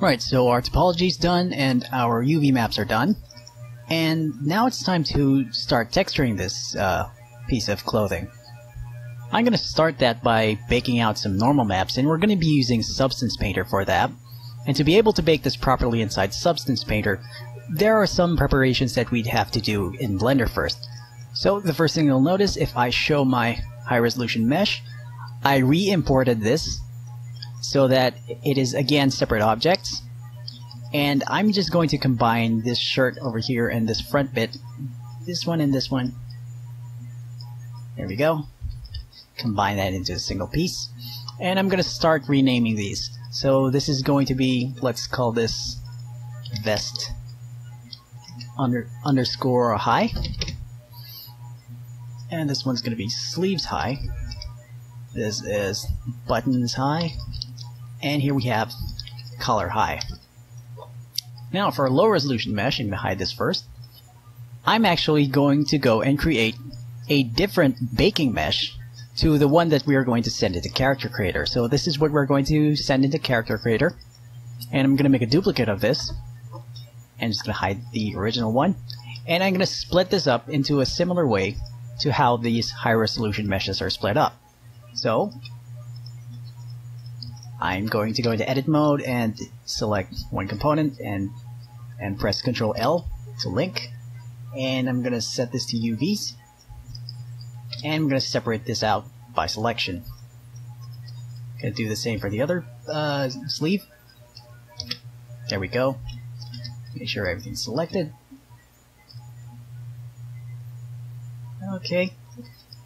Right, so our topology is done and our UV maps are done. And now it's time to start texturing this uh, piece of clothing. I'm going to start that by baking out some normal maps, and we're going to be using Substance Painter for that. And to be able to bake this properly inside Substance Painter, there are some preparations that we'd have to do in Blender first. So the first thing you'll notice, if I show my high resolution mesh, I re-imported this so that it is again separate objects. And I'm just going to combine this shirt over here and this front bit, this one and this one. There we go. Combine that into a single piece. And I'm going to start renaming these. So this is going to be, let's call this vest under underscore high. And this one's going to be sleeves high. This is buttons high. And here we have color high. Now for a low resolution mesh, I'm going to hide this first. I'm actually going to go and create a different baking mesh to the one that we are going to send into Character Creator. So this is what we're going to send into Character Creator. And I'm going to make a duplicate of this. And just going to hide the original one. And I'm going to split this up into a similar way to how these high resolution meshes are split up. So I'm going to go into edit mode and select one component and and press Ctrl L to link. And I'm gonna set this to UVs and I'm gonna separate this out by selection. Gonna do the same for the other uh, sleeve. There we go. Make sure everything's selected. Okay.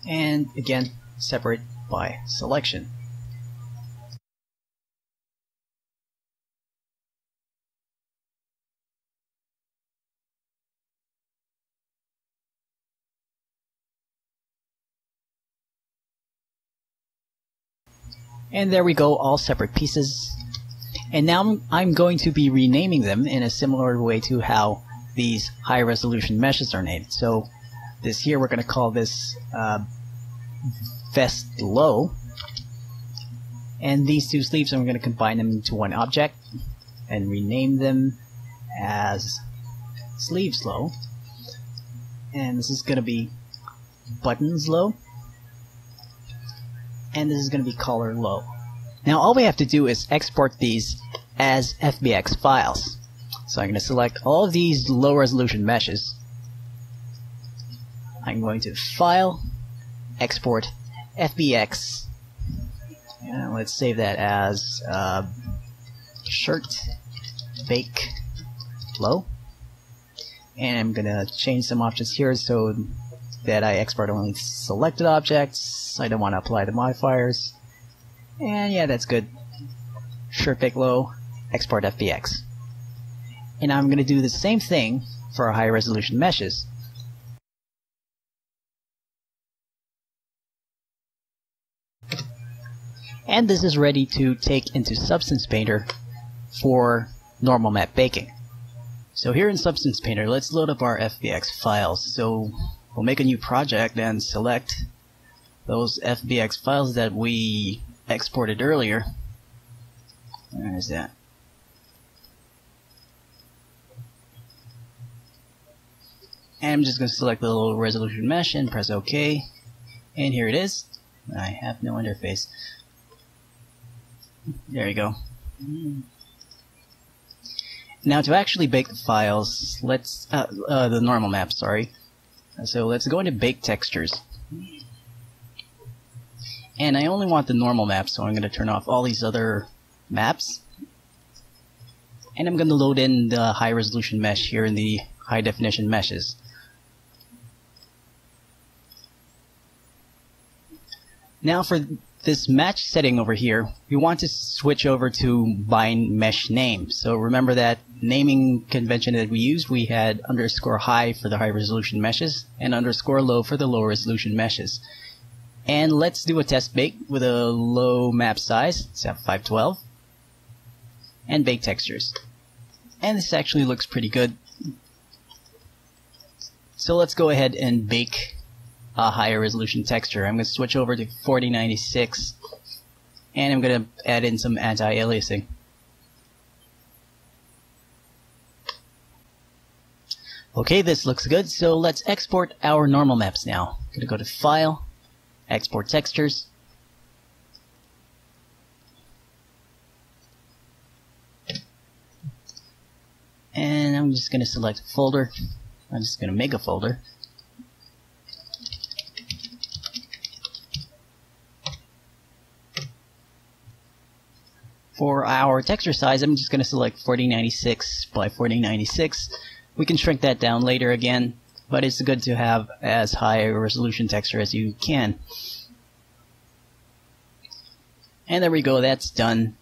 And again separate by selection And there we go, all separate pieces. And now I'm going to be renaming them in a similar way to how these high resolution meshes are named. So this here, we're going to call this uh, vest low. And these two sleeves, I'm going to combine them into one object and rename them as sleeves low. And this is going to be buttons low and this is going to be color low. Now all we have to do is export these as FBX files. So I'm going to select all of these low resolution meshes. I'm going to File, Export, FBX, and let's save that as uh, shirt bake low. And I'm going to change some options here so that I export only selected objects. I don't want to apply the modifiers. And yeah, that's good. Sure bake low, export FBX. And I'm going to do the same thing for our high resolution meshes. And this is ready to take into Substance Painter for normal map baking. So here in Substance Painter, let's load up our FBX files. So we'll make a new project and select those FBX files that we exported earlier. Where is that? And I'm just going to select the little resolution mesh and press OK. And here it is. I have no interface. There you go. Now to actually bake the files, let's, uh, uh, the normal map, sorry. So let's go into bake textures. And I only want the normal map, so I'm going to turn off all these other maps. And I'm going to load in the high resolution mesh here in the high definition meshes. Now for this match setting over here, we want to switch over to by mesh name. So remember that naming convention that we used, we had underscore high for the high resolution meshes and underscore low for the low resolution meshes. And let's do a test bake with a low map size, set 512, and bake textures. And this actually looks pretty good. So let's go ahead and bake a higher resolution texture. I'm going to switch over to 4096 and I'm going to add in some anti-aliasing. Okay, this looks good, so let's export our normal maps now. I'm going to go to File, Export Textures, and I'm just going to select a folder. I'm just going to make a folder. For our texture size, I'm just going to select 4096 by 4096. We can shrink that down later again, but it's good to have as high a resolution texture as you can. And there we go, that's done.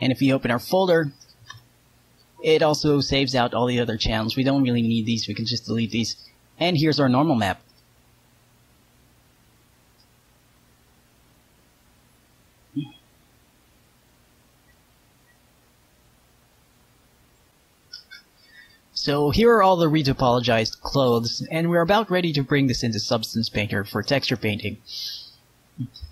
And if we open our folder, it also saves out all the other channels. We don't really need these, we can just delete these. And here's our normal map. So here are all the retopologized clothes, and we're about ready to bring this into Substance Painter for texture painting.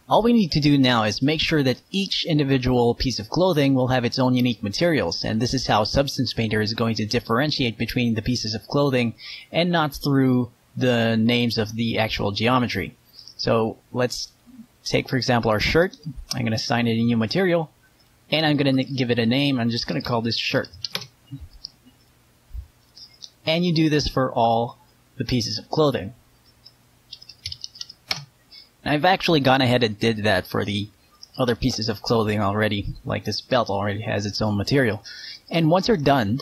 All we need to do now is make sure that each individual piece of clothing will have its own unique materials, and this is how Substance Painter is going to differentiate between the pieces of clothing and not through the names of the actual geometry. So let's take, for example, our shirt. I'm going to assign it a new material, and I'm going to give it a name. I'm just going to call this shirt and you do this for all the pieces of clothing. And I've actually gone ahead and did that for the other pieces of clothing already, like this belt already has its own material. And once you're done,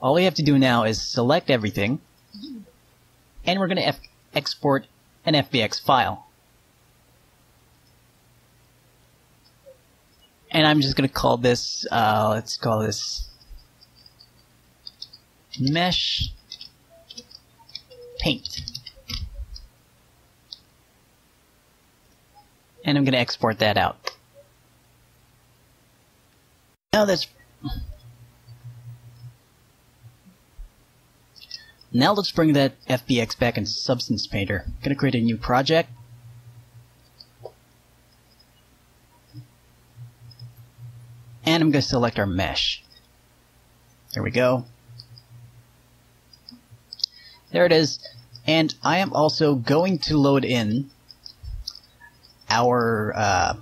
all we have to do now is select everything, and we're going to export an FBX file. And I'm just going to call this, uh, let's call this mesh paint. And I'm going to export that out. Now that's Now let's bring that FBX back into Substance Painter. I'm going to create a new project. And I'm going to select our mesh. There we go. There it is. And I am also going to load in our uh,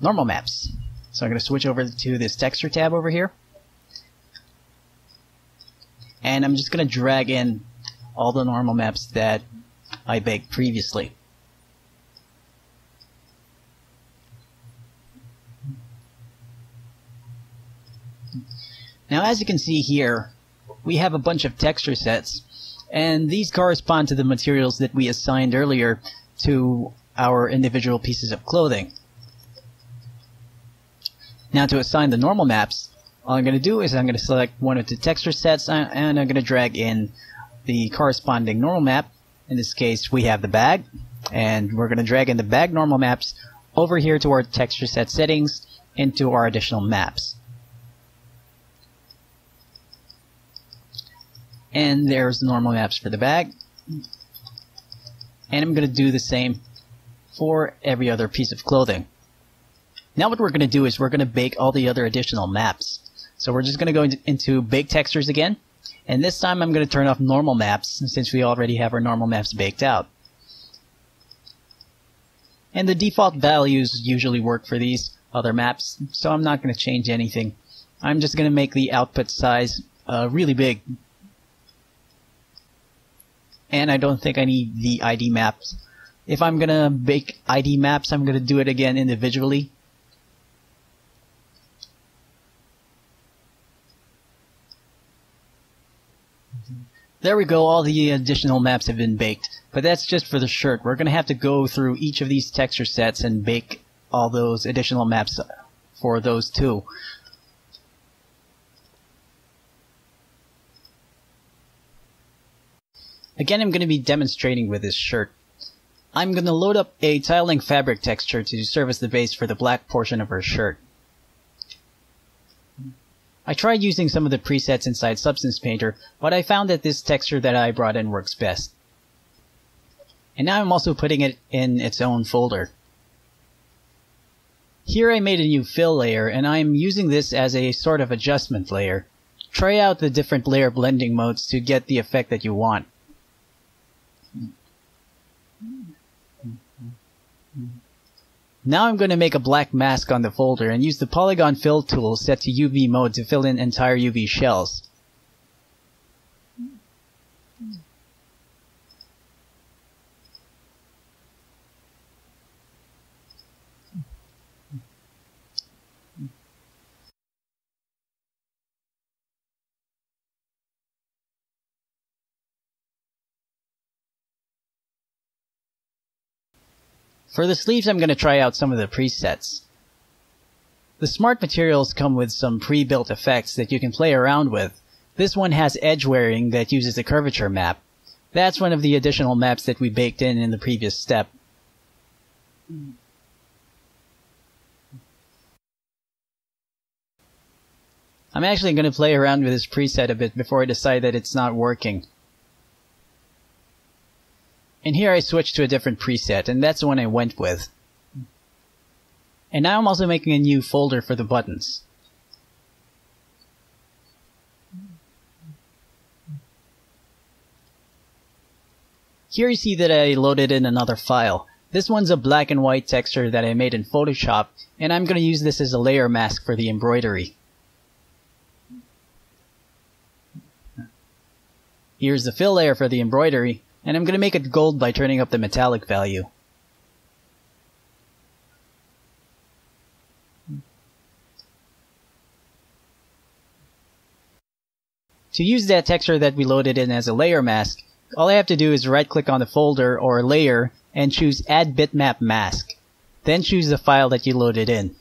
normal maps. So I'm going to switch over to this texture tab over here. And I'm just going to drag in all the normal maps that I baked previously. Now as you can see here, we have a bunch of texture sets and these correspond to the materials that we assigned earlier to our individual pieces of clothing. Now to assign the normal maps, all I'm going to do is I'm going to select one of the texture sets uh, and I'm going to drag in the corresponding normal map. In this case, we have the bag, and we're going to drag in the bag normal maps over here to our texture set settings into our additional maps. And there's normal maps for the bag. And I'm going to do the same for every other piece of clothing. Now what we're going to do is we're going to bake all the other additional maps. So we're just going to go into, bake textures again. And this time I'm going to turn off normal maps since we already have our normal maps baked out. And the default values usually work for these other maps, so I'm not going to change anything. I'm just going to make the output size uh, really big and I don't think I need the ID maps. If I'm gonna bake ID maps, I'm gonna do it again individually. There we go, all the additional maps have been baked. But that's just for the shirt. We're gonna have to go through each of these texture sets and bake all those additional maps for those too. Again, I'm going to be demonstrating with this shirt. I'm going to load up a tiling fabric texture to serve as the base for the black portion of her shirt. I tried using some of the presets inside Substance Painter, but I found that this texture that I brought in works best. And now I'm also putting it in its own folder. Here I made a new fill layer, and I'm using this as a sort of adjustment layer. try out the different layer blending modes to get the effect that you want. Now I'm going to make a black mask on the folder and use the polygon fill tool set to UV mode to fill in entire UV shells. For the sleeves, I'm going to try out some of the presets. The smart materials come with some pre-built effects that you can play around with. This one has edge wearing that uses the curvature map. That's one of the additional maps that we baked in in the previous step. I'm actually going to play around with this preset a bit before I decide that it's not working. And here I switched to a different preset, and that's the one I went with. And now I'm also making a new folder for the buttons. Here you see that I loaded in another file. This one's a black and white texture that I made in Photoshop, and I'm going to use this as a layer mask for the embroidery. Here's the fill layer for the embroidery, and I'm going to make it gold by turning up the metallic value. To use that texture that we loaded in as a layer mask, all I have to do is right click on the folder or layer and choose add bitmap mask. Then choose the file that you loaded in.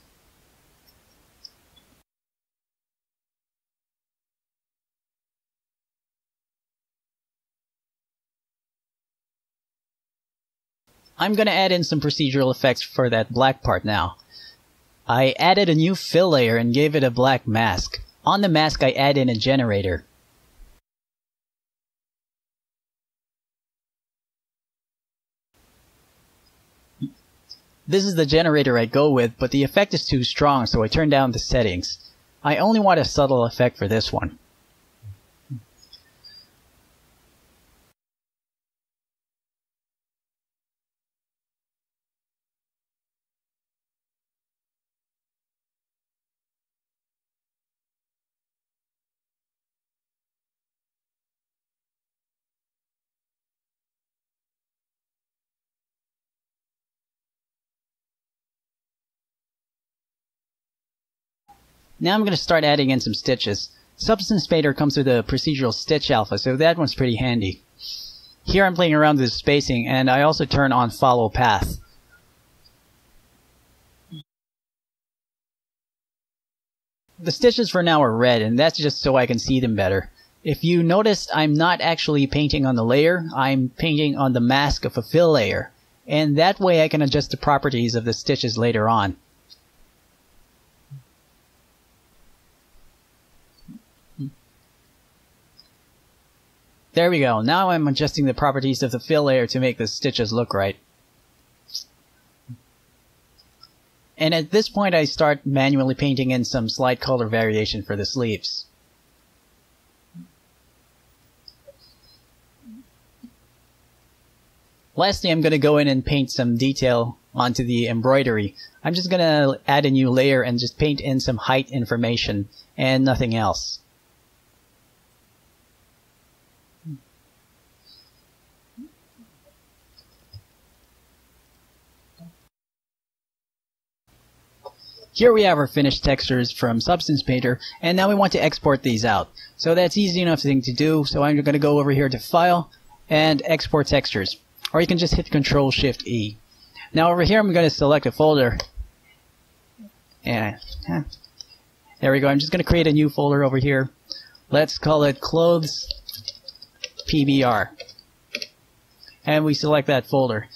I'm going to add in some procedural effects for that black part now. I added a new fill layer and gave it a black mask. On the mask I add in a generator. This is the generator I go with, but the effect is too strong so I turn down the settings. I only want a subtle effect for this one. Now I'm going to start adding in some stitches. Substance Painter comes with a procedural stitch alpha, so that one's pretty handy. Here I'm playing around with spacing, and I also turn on follow path. The stitches for now are red, and that's just so I can see them better. If you noticed, I'm not actually painting on the layer, I'm painting on the mask of a fill layer. And that way I can adjust the properties of the stitches later on. There we go. Now I'm adjusting the properties of the fill layer to make the stitches look right. And at this point I start manually painting in some slight color variation for the sleeves. Lastly, I'm going to go in and paint some detail onto the embroidery. I'm just going to add a new layer and just paint in some height information and nothing else. Here we have our finished textures from Substance Painter, and now we want to export these out. So that's easy enough thing to do, so I'm going to go over here to File, and Export Textures. Or you can just hit Control Shift E. Now over here I'm going to select a folder, and there we go. I'm just going to create a new folder over here. Let's call it Clothes PBR. And we select that folder.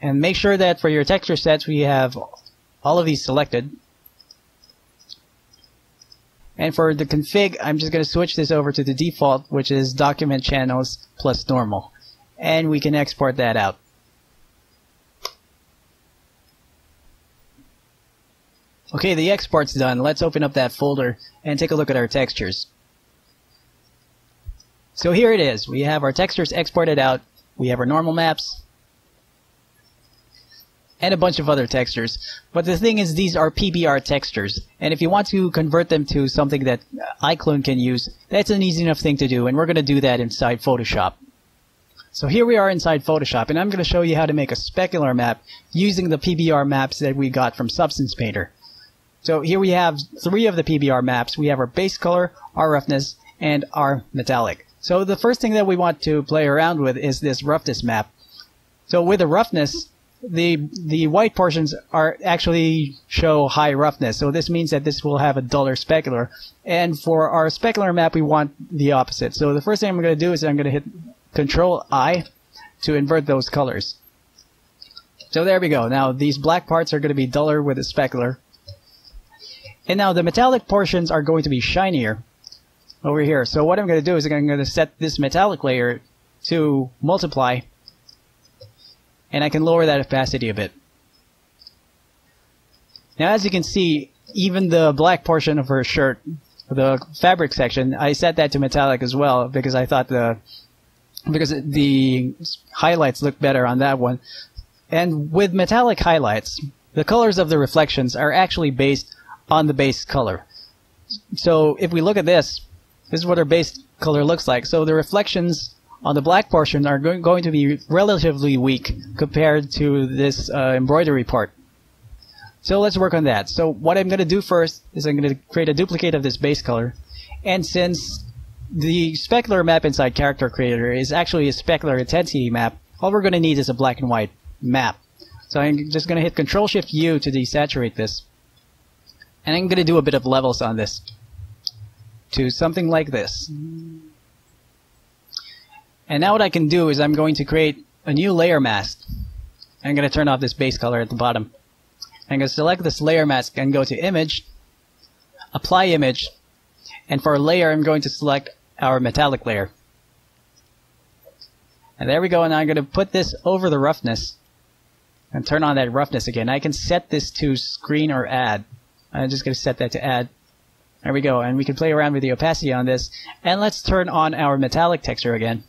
And make sure that for your texture sets we have all of these selected. And for the config, I'm just going to switch this over to the default, which is document channels plus normal. And we can export that out. Okay, the export's done. Let's open up that folder and take a look at our textures. So here it is. We have our textures exported out. We have our normal maps. And a bunch of other textures. But the thing is, these are PBR textures. And if you want to convert them to something that uh, iClone can use, that's an easy enough thing to do. And we're going to do that inside Photoshop. So here we are inside Photoshop, and I'm going to show you how to make a specular map using the PBR maps that we got from Substance Painter. So here we have three of the PBR maps. We have our base color, our roughness, and our metallic. So the first thing that we want to play around with is this roughness map. So with the roughness, the the white portions are actually show high roughness. So this means that this will have a duller specular. And for our specular map, we want the opposite. So the first thing I'm going to do is I'm going to hit Control I to invert those colors. So there we go. Now these black parts are going to be duller with the specular. And now the metallic portions are going to be shinier over here. So what I'm going to do is I'm going to set this metallic layer to multiply and I can lower that opacity a bit. Now as you can see, even the black portion of her shirt, the fabric section, I set that to metallic as well because I thought the because the highlights look better on that one. And with metallic highlights, the colors of the reflections are actually based on the base color. So if we look at this, this is what our base color looks like. So the reflections on the black portion are go going to be relatively weak compared to this uh, embroidery part. So let's work on that. So what I'm going to do first is I'm going to create a duplicate of this base color. And since the specular map inside Character Creator is actually a specular intensity map, all we're going to need is a black and white map. So I'm just going to hit Control Shift U to desaturate this. And I'm going to do a bit of levels on this to something like this. And now what I can do is I'm going to create a new layer mask. I'm going to turn off this base color at the bottom. I'm going to select this layer mask and go to Image, Apply Image, and for layer I'm going to select our metallic layer. And there we go, and I'm going to put this over the roughness and turn on that roughness again. I can set this to screen or add. I'm just going to set that to add. There we go, and we can play around with the opacity on this. And let's turn on our metallic texture again.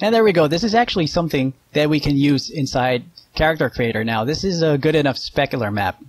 And there we go. This is actually something that we can use inside Character Creator now. This is a good enough specular map.